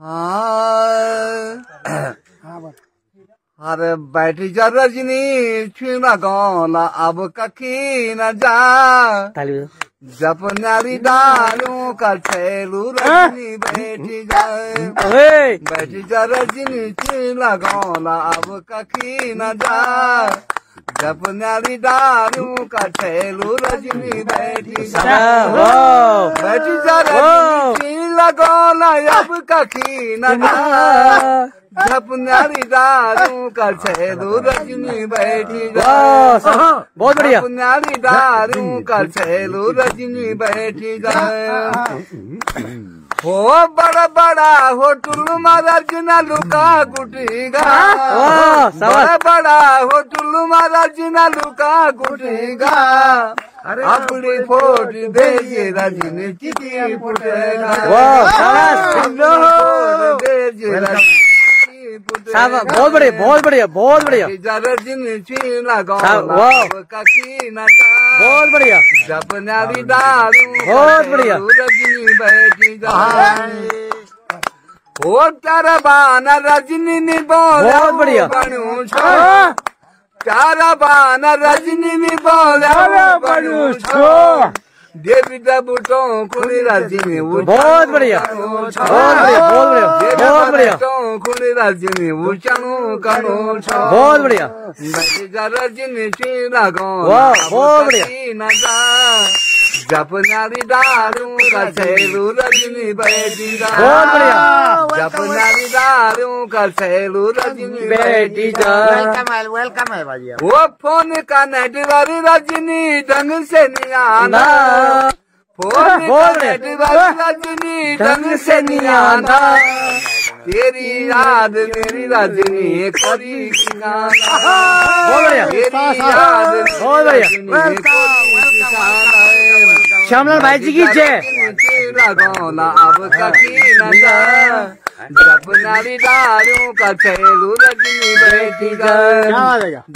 हाँ। हाँ अरे बैठी जा रजनी छीना गौला अब कखी न जा। ताली बजाओ। जप नारी डालू का छेलू रजनी बैठी जाए। बैठी जा रजनी छीना गौला अब कखी न जा। जप नारी डालू का छेलू रजनी बैठी वाह बैठी जा रजनी छीना गौला अब कखी न नारी डालू का छेलू रजनी बैठी वाह बहुत बढ़िया। पुनारी दारू का छेलू रजनी बैठी जाए हो बड़ा बड़ा हो टुल्लू महाराज ना लुका गुटेगा शाबाश। बड़ा बड़ा हो टुल्लू महाराज ना लुका गुटेगा अपनी फोट भेजे रजनी चिटी फुटेगा वाह, शाबाश। अपनी फोट भेजे रजनी फुटेगा। बहुत बढ़िया बहुत बढ़िया बहुत बढ़िया। बहुत बढ़िया। जप नारी दारू बहुत बढ़िया। रजनी बैठी जाए ओ तारा बाना रजनी नि बोला बहुत बढ़िया। बनू छो तारा बाना रजनी में बोले छो देवी दबुटो खुली रजनी बहुत बढ़िया। बहुत बढ़िया बहुत बढ़िया खुली रजनी उचानो कानो छो बहुत बढ़िया। रजनी गौ बहुत बढ़िया। न जप नारी दारू का छेलू रजनी बैठी जा बहुत जप नारी दारू का छेलू रजनी जा वेलकम है वेलकम वो फ़ोन का नेटवर्क रजनी ढंग से नहीं आना फ़ोन का रजनी ढंग से नहीं आना तेरी याद मेरी रजनी करी तेरी याद बहुत बढ़िया। श्यामलाल भाई जी की जय। अब कभी जब नारी दारू का छेलू रजनी बैठी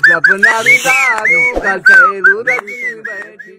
जब नारी दारू का छेलू रजनी बैठी